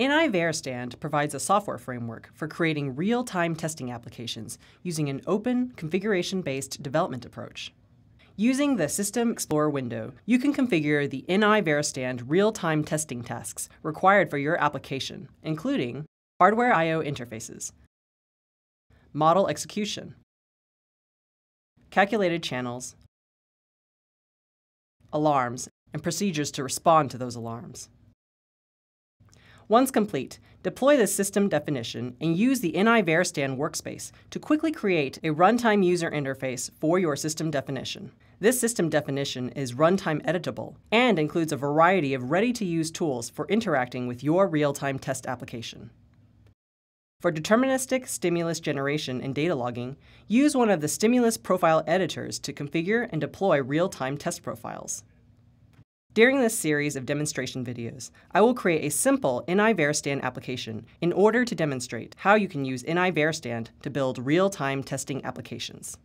NI Veristand provides a software framework for creating real-time testing applications using an open, configuration-based development approach. Using the System Explorer window, you can configure the NI Veristand real-time testing tasks required for your application, including hardware I.O. interfaces, model execution, calculated channels, alarms, and procedures to respond to those alarms. Once complete, deploy the system definition and use the NI Veristand workspace to quickly create a runtime user interface for your system definition. This system definition is runtime editable and includes a variety of ready-to-use tools for interacting with your real-time test application. For deterministic stimulus generation and data logging, use one of the stimulus profile editors to configure and deploy real-time test profiles. During this series of demonstration videos, I will create a simple NI Veristand application in order to demonstrate how you can use NI Veristand to build real-time testing applications.